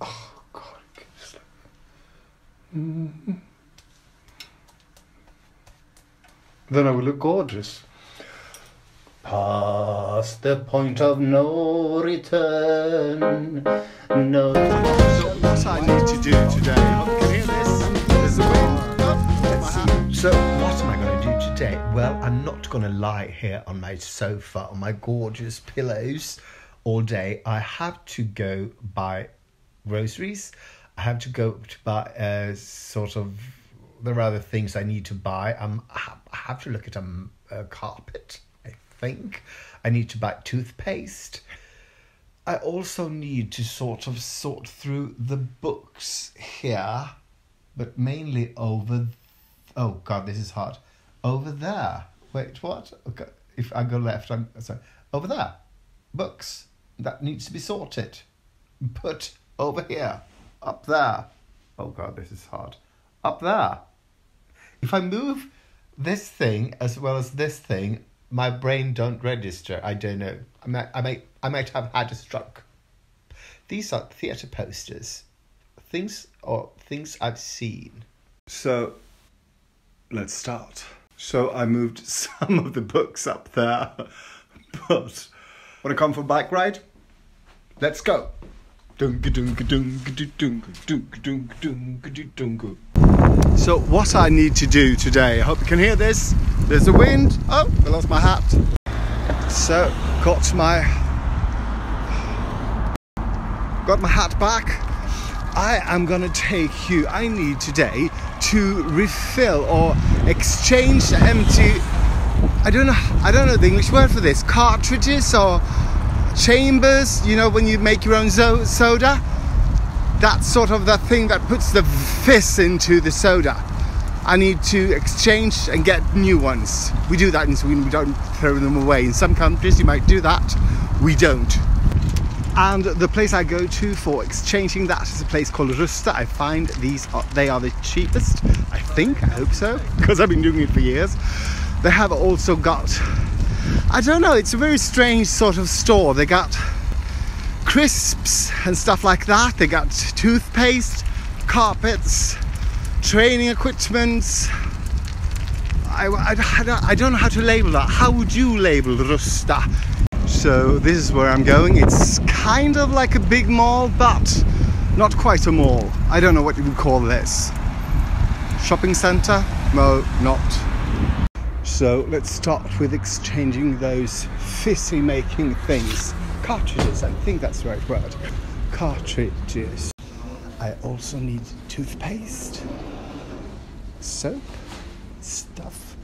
Oh God, it keeps like. Mhm. Then I will look gorgeous. Past the point of no return. No. So what I need to do today, oh, you can hear this? There's a wind. Let's my see. hand. So, what am I going to do today? Well, I'm not going to lie here on my sofa on my gorgeous pillows all day. I have to go buy groceries. I have to go to buy uh, sort of. There are other things I need to buy. Um, I have to look at um, a carpet. I think I need to buy toothpaste. I also need to sort of sort through the books here, but mainly over. Oh God, this is hard. Over there. Wait, what? Okay. If I go left, I'm sorry. Over there, books that needs to be sorted. Put over here, up there. Oh God, this is hard. Up there. If I move this thing as well as this thing, my brain don't register. I don't know. I might, I might, I might have had a stroke. These are theatre posters, things or things I've seen. So, let's start. So I moved some of the books up there, but want to come for a bike ride? Let's go. So what I need to do today, I hope you can hear this. There's a wind. Oh, I lost my hat. So got my got my hat back. I am gonna take you. I need today to refill or exchange empty. I don't know. I don't know the English word for this. Cartridges or chambers. You know when you make your own zo- soda. That's sort of the thing that puts the fizz into the soda. I need to exchange and get new ones. We do that in Sweden. We don't throw them away. In some countries, you might do that. We don't. And the place I go to for exchanging that is a place called Rusta. I find these are, they are the cheapest. I think. I hope so because I've been doing it for years. They have also got. I don't know. It's a very strange sort of store. They got crisps and stuff like that. They got toothpaste, carpets, training equipment. I, I, I, don't, know how to label that. How would you label Rusta? So this is where I'm going. It's kind of like a big mall, but not quite a mall. I don't know what you would call this. Shopping centre? No, not. So let's start with exchanging those fizzy making things. Cartridges, I think that's the right word. Cartridges. I also need toothpaste, soap, stuff.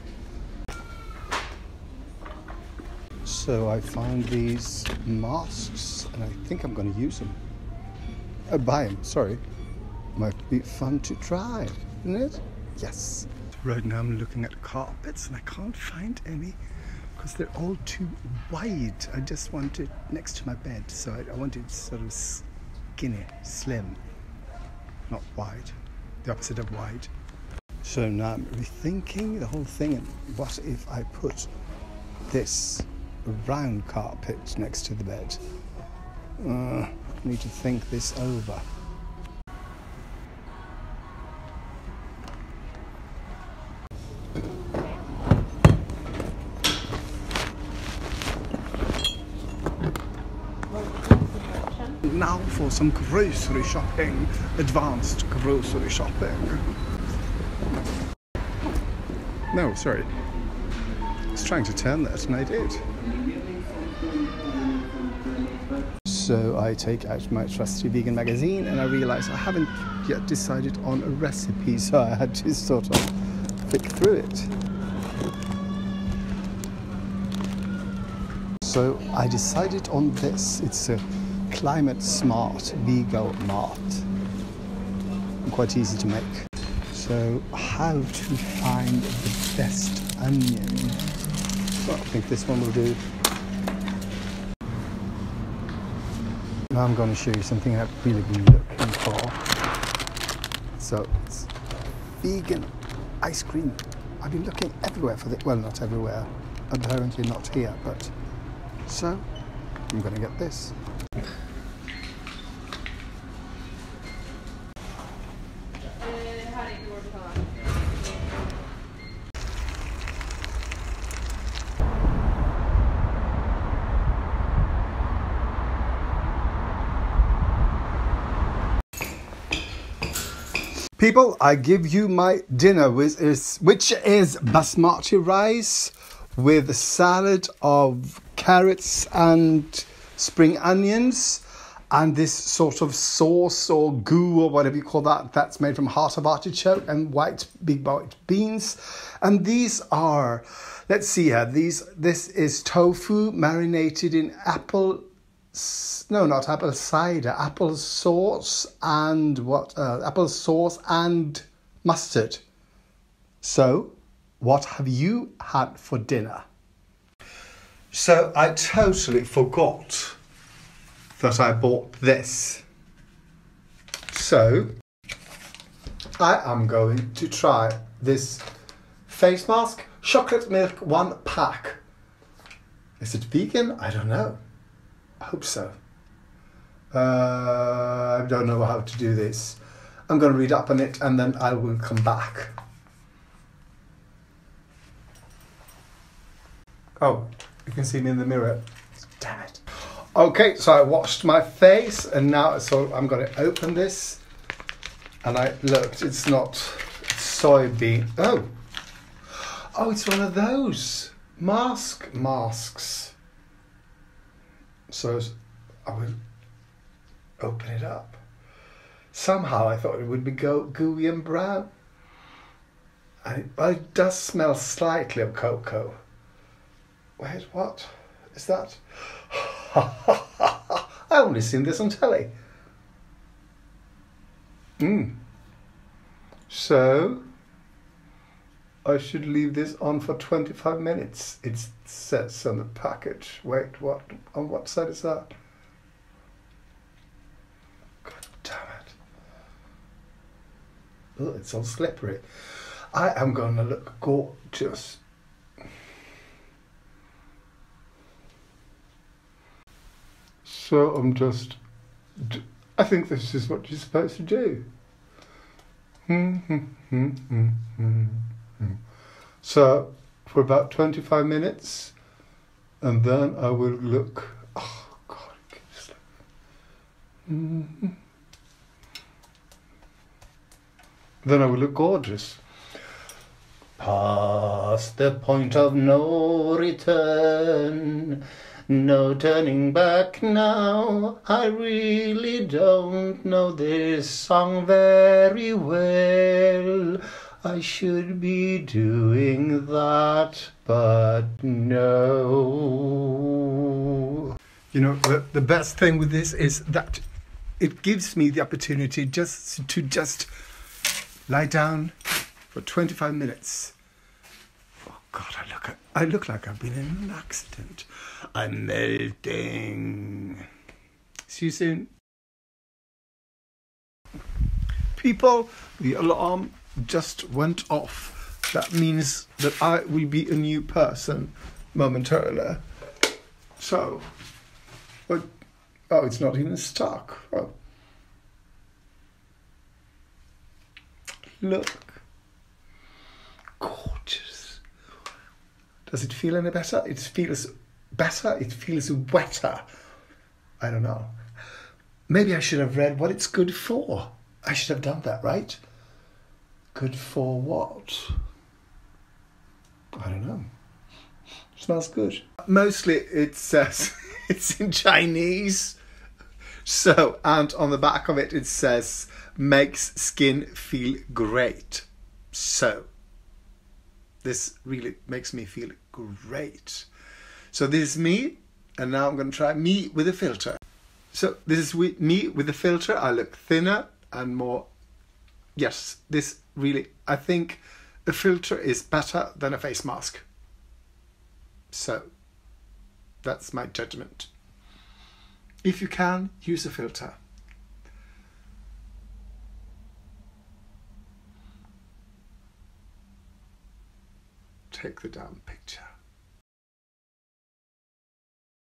So I found these masks and I think I'm going to use them. Uh, buy them, sorry. Might be fun to try, isn't it? Yes. Right now I'm looking at carpets and I can't find any because they're all too wide. I just want it next to my bed, so I, I want it sort of skinny, slim, not wide. The opposite of wide. So now I'm rethinking the whole thing and what if I put this round carpet next to the bed? Uh, need to think this over. Now for some grocery shopping, advanced grocery shopping. No, sorry. I was trying to turn that and I did. So I take out my trusty vegan magazine and I realise I haven't yet decided on a recipe, so I had to sort of flick through it. So I decided on this. It's a climate smart Vigo mart. Quite easy to make. So how to find the best onion? Well, I think this one will do. Now I'm going to show you something I've really been looking for. So it's vegan ice cream. I've been looking everywhere for the well, not everywhere. Apparently not here, but so I'm going to get this. People, I give you my dinner, which is, which is basmati rice with a salad of carrots and spring onions and this sort of sauce or goo or whatever you call that that's made from heart of artichoke and white big white beans. And these are let's see here these this is tofu marinated in apple no not apple cider apple sauce and what uh, apple sauce and mustard so what have you had for dinner so i totally forgot that I bought this. So, I am going to try this face mask, chocolate milk one pack. Is it vegan? I don't know. I hope so. Uh, I don't know how to do this. I'm going to read up on it and then I will come back. Oh, you can see me in the mirror. Damn it. Okay, so I washed my face and now so I'm going to open this and I looked, it's not soybean. Oh, oh, it's one of those mask masks. So I will open it up. Somehow I thought it would be go- gooey and brown. And it, well, it does smell slightly of cocoa. Wait, what is that? I only seen this on telly. Hmm. So, I should leave this on for 25 minutes. It says on the package. Wait, what? On what side is that? God damn it. Oh, it's all slippery. I am going to look gorgeous So I'm just, I think this is what you're supposed to do. Hmm, hmm, hmm, so for about 25 minutes, and then I will look. Oh God, mm-hmm. Then I will look gorgeous. Past the point of no return no turning back now. I really don't know this song very well. I should be doing that, but no. You know, the, the best thing with this is that it gives me the opportunity just to just lie down for 25 minutes. Oh God, I look, I look like I've been in an accident. I'm melting. See you soon. People, the alarm just went off. That means that I will be a new person momentarily. So, but, oh, it's not even stuck. Oh. Look. Gorgeous. Does it feel any better? It feels better, it feels wetter. I don't know. Maybe I should have read what it's good for. I should have done that, right? Good for what? I don't know. smells good. Mostly it says it's in Chinese. So, and on the back of it, it says makes skin feel great. So, this really makes me feel great. So this is me, and now I'm going to try me with a filter. So this is me with a filter. I look thinner and more. Yes, this really, I think a filter is better than a face mask. So that's my judgment. If you can, use a filter. Take the damn picture.